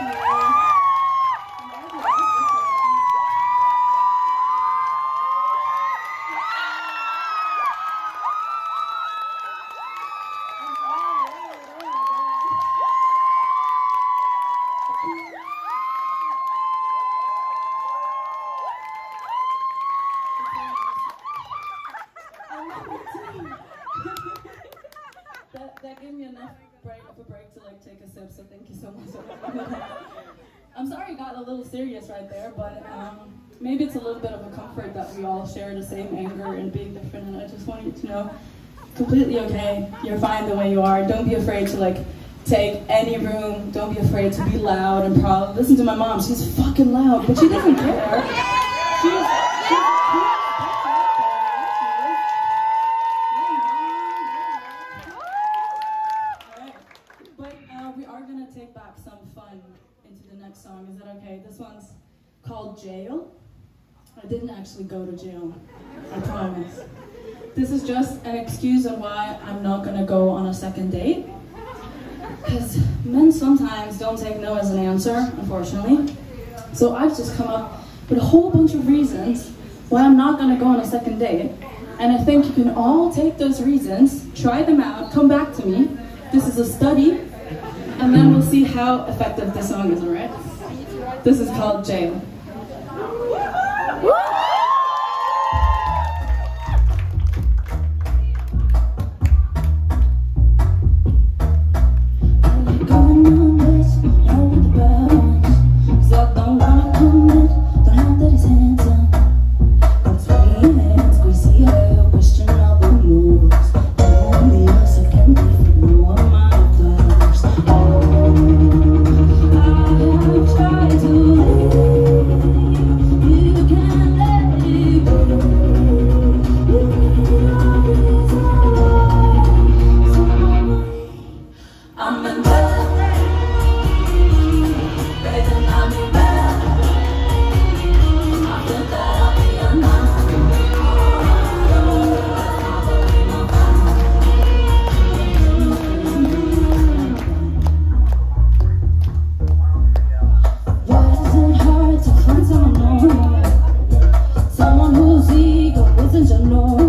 that, that gave me enough break of a break to like take a sip, so thank you so much. I'm sorry it got a little serious right there, but um, maybe it's a little bit of a comfort that we all share the same anger and being different, and I just want you to know, completely okay, you're fine the way you are, don't be afraid to like take any room, don't be afraid to be loud and proud. Listen to my mom, she's fucking loud, but she doesn't care. She's some fun into the next song. Is that okay? This one's called Jail. I didn't actually go to jail. I promise. This is just an excuse on why I'm not gonna go on a second date. Because men sometimes don't take no as an answer, unfortunately. So I've just come up with a whole bunch of reasons why I'm not gonna go on a second date. And I think you can all take those reasons, try them out, come back to me. This is a study, and then we'll see how effective this song is, alright? This is called Jail. 承诺